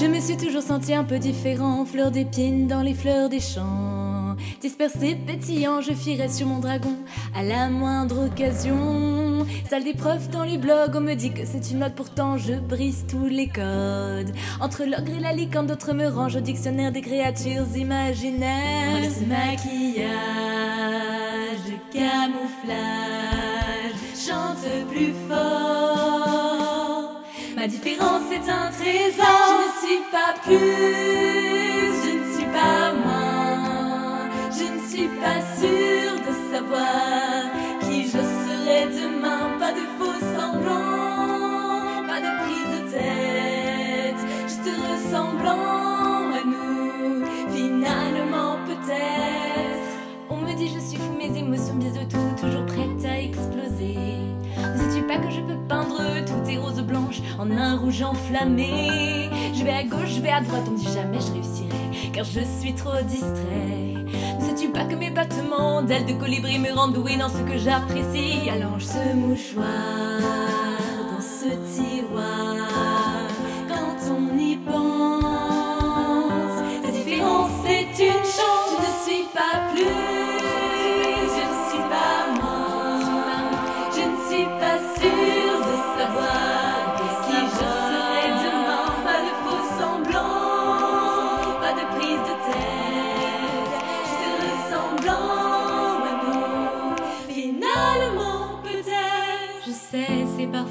Je me suis toujours senti un peu différent, fleur d'épines dans les fleurs des champs. Dispersé, pétillant, je fierais sur mon dragon à la moindre occasion. Salle d'épreuve dans les blogs, on me dit que c'est une mode, pourtant je brise tous les codes. Entre l'ogre et la licorne, d'autres me rangent au dictionnaire des créatures imaginaires. Ce maquillage de camouflage chante plus fort. Ma différence est un trésor. Je ne suis pas plus, je ne suis pas moins. Je ne suis pas sûre de savoir qui je serai demain. Pas de faux semblants, pas de prise de tête. Juste ressemblant à nous, finalement peut-être. On me dit je suis fou, mes émotions bien de tout, toujours prête à exploser. Ne sais-tu pas que je peux peindre toutes en un rouge enflammé. Je vais à gauche, je vais à droite, on dit jamais je réussirai, car je suis trop distrait. Ne sais-tu pas que mes battements d'ailes de colibri me rendent doué dans ce que j'apprécie? Allonge ce mouchoir dans ce tiroir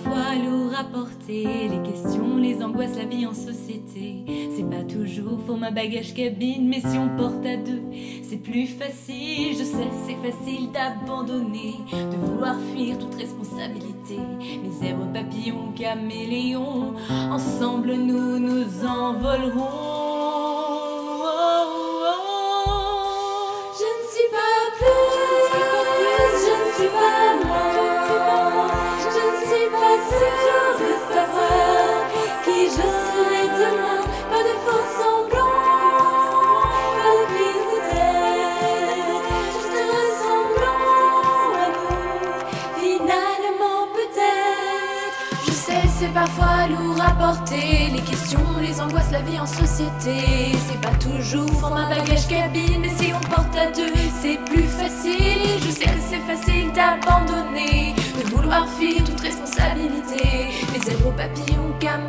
parfois lourd à porter. Les questions, les angoisses, la vie en société. C'est pas toujours pour ma bagage cabine, mais si on porte à deux, c'est plus facile. Je sais, c'est facile d'abandonner, de vouloir fuir toute responsabilité. Mes zèbres, papillons, caméléons, ensemble nous nous envolerons. c'est parfois lourd à porter. Les questions, les angoisses, la vie en société. C'est pas toujours un bagage cabine, mais si on porte à deux, c'est plus facile. Je sais, que c'est facile d'abandonner, de vouloir fuir toute responsabilité. Les zéro papillon cam